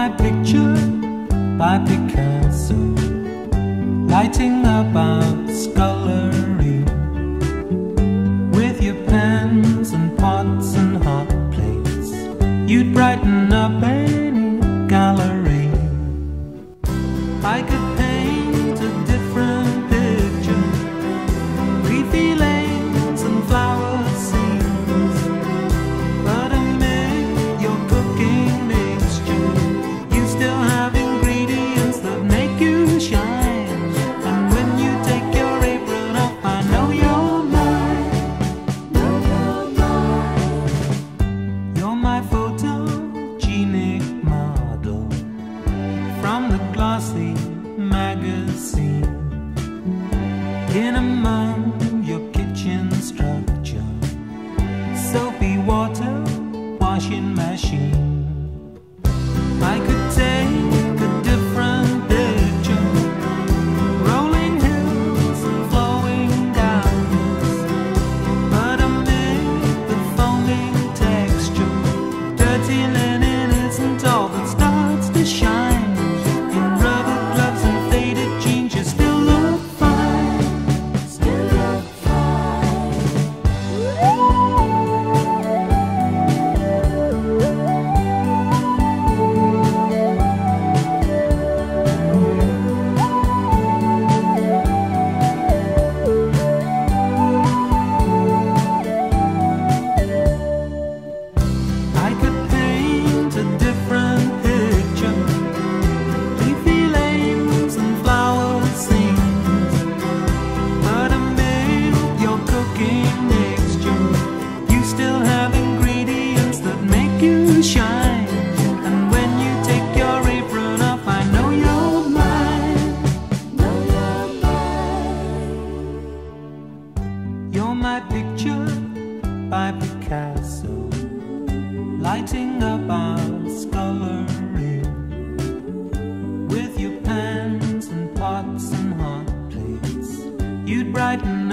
my picture by Picasso, lighting up our scullery with your pens and pots and hot plates. You'd brighten up any gallery. I could paint. in a my picture by Picasso Lighting up our scullery With your pans and pots and hot plates. You'd brighten